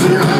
Yeah.